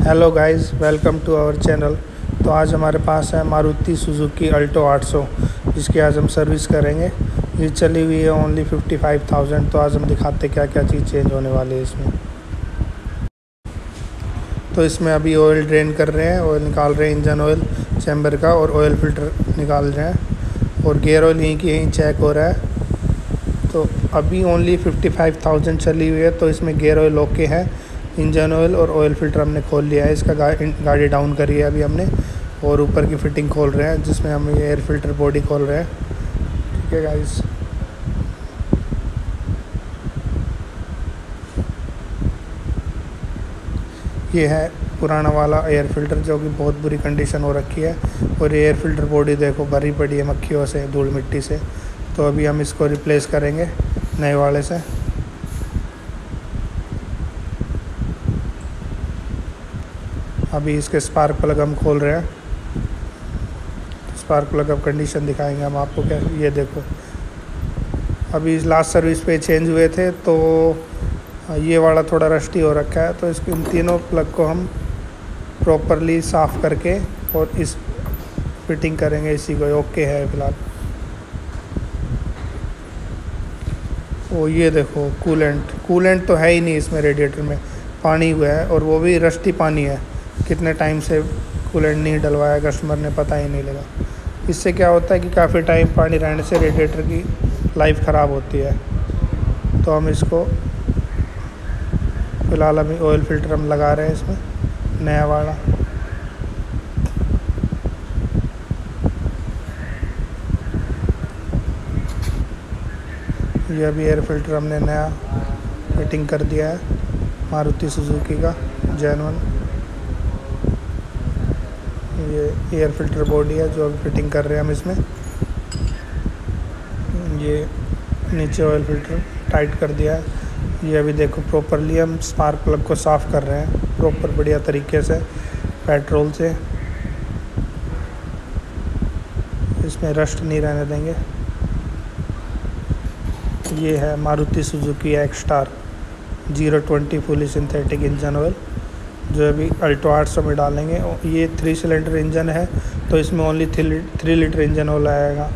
Hello guys welcome to our channel तो आज हमारे पास है मारुति सुजुकी अल्टो 800 जिसकी आज हम सर्विस करेंगे। ये चली हुई है ओनली 55,000 तो आज हम दिखाते क्या क्या चीज़ चेंज होने वाली है इसमें। तो इसमें अभी ऑयल ड्रेन कर रहे हैं ऑयल निकाल रहे हैं इंजन ऑयल चैम्बर का और ऑयल फ़िल्टर निकाल रहे हैं। और गेयर ऑयल यहीं की यहीं चेक हो रहा है। तो अभी ओनली 55,000 चली हुई है तो इसमें गेयर ऑयल ओके है। इंजन ऑयल और ऑयल फ़िल्टर हमने खोल लिया है। इसका गा, गाड़ी डाउन करी है अभी हमने और ऊपर की फिटिंग खोल रहे हैं जिसमें हम ये एयर फ़िल्टर बॉडी खोल रहे हैं। ठीक है गाइस ये है पुराना वाला एयर फ़िल्टर जो कि बहुत बुरी कंडीशन हो रखी है। और एयर फ़िल्टर बॉडी देखो भरी पड़ी है मक्खियों से धूल मिट्टी से। तो अभी हम इसको रिप्लेस करेंगे नए वाले से। अभी इसके स्पार्क प्लग हम खोल रहे हैं। स्पार्क प्लग अब कंडीशन दिखाएँगे हम आपको क्या, ये देखो। अभी लास्ट सर्विस पे चेंज हुए थे तो ये वाला थोड़ा रस्टी हो रखा है तो इसको इन तीनों प्लग को हम प्रॉपरली साफ़ करके और इस फिटिंग करेंगे, इसी को ओके है फ़िलहाल। ओ, ये देखो कूलेंट कूलेंट तो है ही नहीं इसमें रेडिएटर में, पानी हुआ है और वो भी रस्टी पानी है। कितने टाइम से कूलेंट नहीं डलवाया कस्टमर ने पता ही नहीं लगा। इससे क्या होता है कि काफ़ी टाइम पानी रहने से रेडिएटर की लाइफ ख़राब होती है। तो हम इसको फ़िलहाल अभी ऑयल फ़िल्टर हम लगा रहे हैं इसमें, नया वाला। ये अभी एयर फ़िल्टर हमने नया फिटिंग कर दिया है, मारुति सुजुकी का जैन ये एयर फ़िल्टर बॉडी है जो अभी फिटिंग कर रहे हैं हम इसमें। ये नीचे ऑयल फ़िल्टर टाइट कर दिया है। ये अभी देखो प्रॉपरली हम स्पार्क प्लग को साफ़ कर रहे हैं प्रॉपर बढ़िया तरीके से पेट्रोल से। इसमें रस्ट नहीं रहने देंगे। ये है Maruti Suzuki X star zero twenty fully synthetic engine oil जो अभी अल्टो आठ सौ में डालेंगे। ये थ्री सिलेंडर इंजन है तो इसमें only three three litre engine oil आएगा।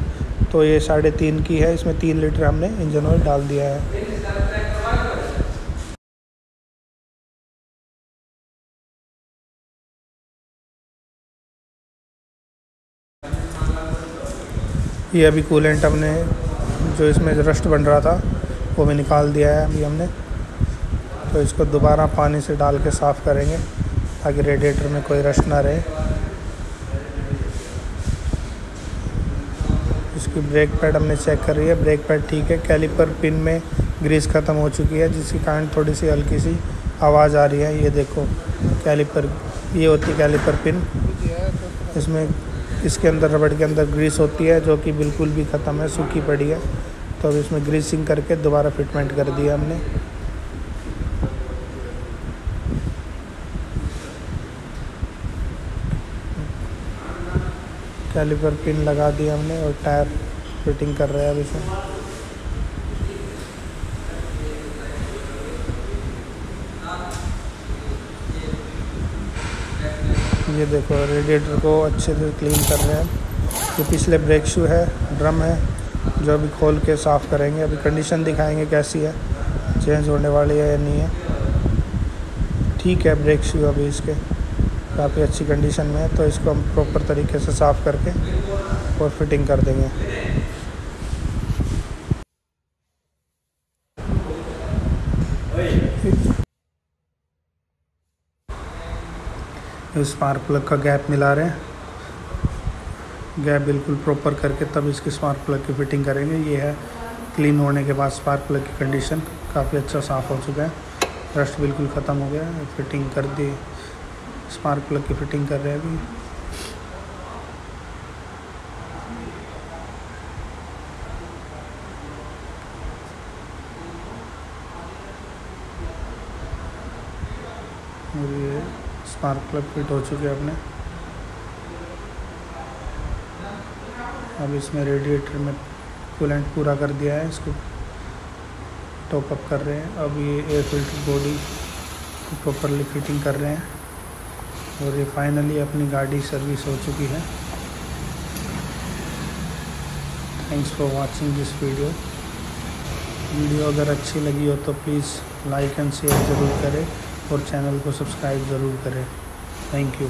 तो ये साढ़े तीन की है, इसमें तीन लीटर हमने इंजन ऑयल डाल दिया है। ये अभी कूलेंट हमने, जो इसमें रस्ट बन रहा था, वो भी निकाल दिया है अभी हमने। तो इसको दोबारा पानी से डाल के साफ़ करेंगे, ताकि रेडिएटर में कोई रश ना रहे। इसकी ब्रेक पैड हमने चेक कर रही है। ब्रेक पैड ठीक है। कैलिपर पिन में ग्रीस ख़त्म हो चुकी है, जिसके कारण थोड़ी सी हल्की सी आवाज़ आ रही है। ये देखो कैलिपर ये होती है कैलिपर पिन इसमें इसके अंदर रबड़ के अंदर ग्रीस होती है, जो कि बिल्कुल भी ख़त्म है, सूखी पड़ी है। तो अब इसमें ग्रीसिंग करके दोबारा फिटमेंट कर दिया हमने। कैलिपर पिन लगा दिया हमने और टायर फिटिंग कर रहे हैं अब इसे ये देखो रेडिएटर को अच्छे से क्लीन कर रहे हैं। जो पिछले ब्रेक शू है ड्रम है, जो अभी खोल के साफ़ करेंगे। अभी कंडीशन दिखाएँगे कैसी है चेंज होने वाली है या नहीं है। ठीक है ब्रेक शू अभी इसके। काफ़ी अच्छी कंडीशन में है तो इसको हम प्रॉपर तरीके से साफ़ करके और फिटिंग कर देंगे। स्पार्क प्लग का गैप मिला रहे हैं। गैप बिल्कुल प्रॉपर करके तब इसके स्पार्क प्लग की फ़िटिंग करेंगे। ये है क्लीन होने के बाद स्पार्क प्लग की कंडीशन काफ़ी अच्छा साफ़ हो चुका है। रस्ट बिल्कुल ख़त्म हो गया फिटिंग कर दी। स्पार्क प्लग की फ़िटिंग कर रहे हैं अभी। और ये स्पार्क प्लग फिट हो चुके हैं अपने। अब इसमें रेडिएटर में कूलेंट पूरा कर दिया है, इसको टॉप अप कर रहे हैं। अब ये air filter body properly fitting कर रहे हैं। और ये फाइनली अपनी गाड़ी सर्विस हो चुकी है। Thanks for watching this video video अगर अच्छी लगी हो तो प्लीज़ लाइक एंड शेयर ज़रूर करें और चैनल को सब्सक्राइब ज़रूर करें। Thank you